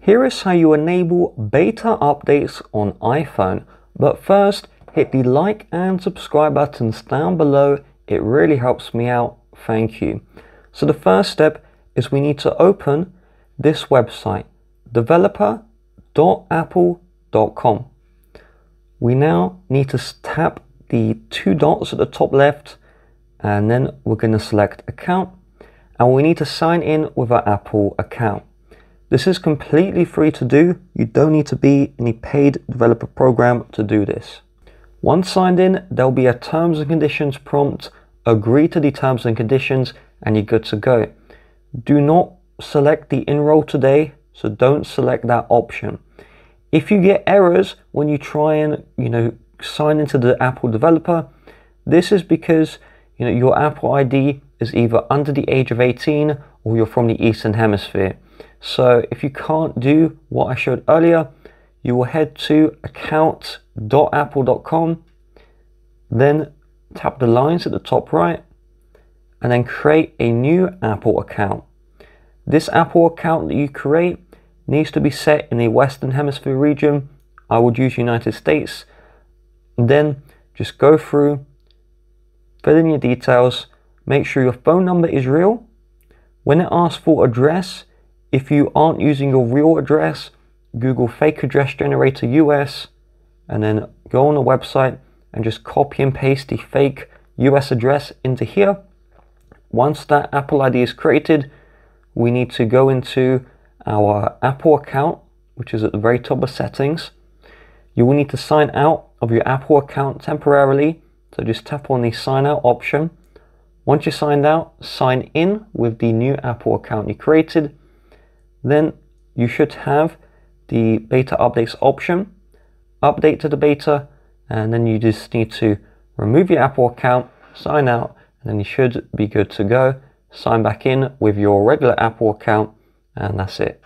Here is how you enable beta updates on iPhone. But first, hit the like and subscribe buttons down below. It really helps me out. Thank you. So the first step is we need to open this website, developer.apple.com. We now need to tap the two dots at the top left and then we're going to select account and we need to sign in with our Apple account. This is completely free to do. You don't need to be in a paid developer program to do this. Once signed in, there'll be a terms and conditions prompt. Agree to the terms and conditions and you're good to go. Do not select the enroll today, so don't select that option. If you get errors when you try and, you know, sign into the Apple developer, this is because, you know, your Apple ID is either under the age of 18 or you're from the Eastern Hemisphere. So if you can't do what I showed earlier, you will head to account.apple.com, then tap the lines at the top right, and then create a new Apple account. This Apple account that you create needs to be set in the Western Hemisphere region. I would use United States. And then just go through, fill in your details, make sure your phone number is real. When it asks for address, if you aren't using your real address, Google fake address generator US and then go on the website and just copy and paste the fake US address into here. Once that Apple ID is created, we need to go into our Apple account, which is at the very top of settings. You will need to sign out of your Apple account temporarily. So just tap on the sign out option. Once you're signed out, sign in with the new Apple account you created then you should have the beta updates option, update to the beta, and then you just need to remove your Apple account, sign out, and then you should be good to go. Sign back in with your regular Apple account, and that's it.